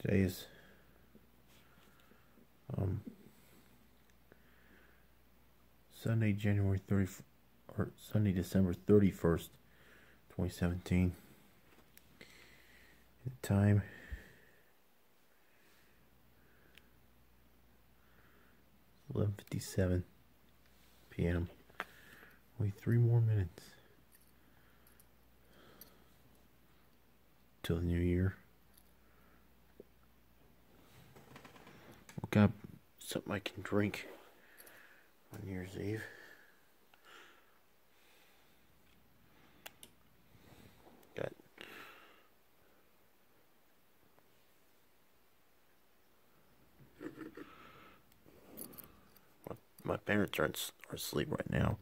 Today is um, Sunday, January 30, or Sunday, December 31st, 2017. The time eleven fifty seven PM. Only three more minutes till the new year. Got something I can drink on New Year's Eve. Got my, my parents are, are asleep right now.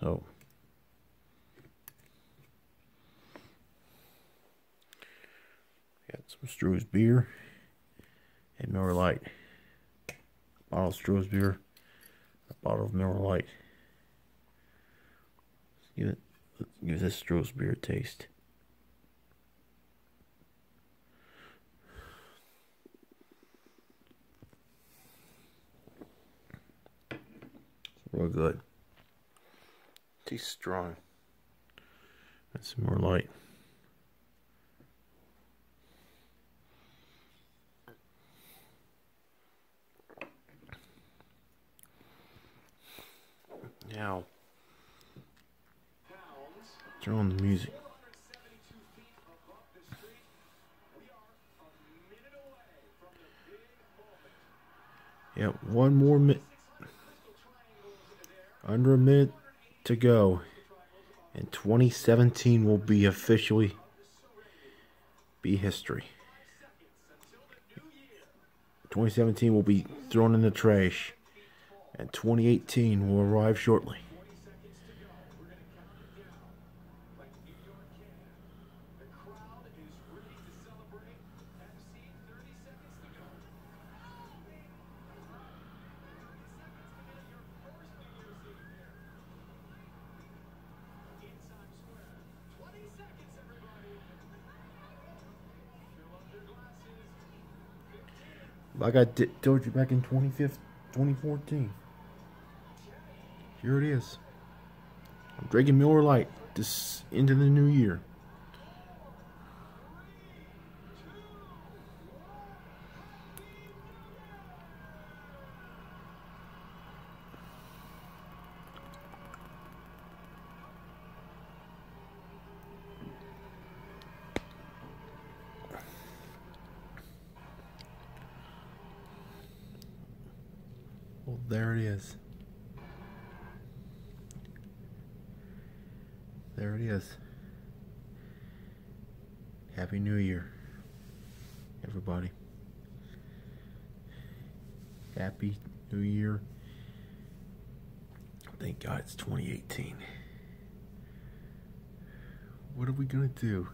So got some Stroh's beer and Miller Lite. Bottle of Stroh's beer, a bottle of Miller Lite. Let's give it, let's give this Stroh's beer a taste. It's real good. Tastes strong. That's more light. Now, turn on the music. Yep, one more minute. Under a minute to go. And 2017 will be officially be history. 2017 will be thrown in the trash and 2018 will arrive shortly. Like I told you back in 2014. Here it is. I'm drinking Miller Lite this into the new year. Well, there it is. There it is. Happy New Year, everybody. Happy New Year. Thank God it's 2018. What are we going to do?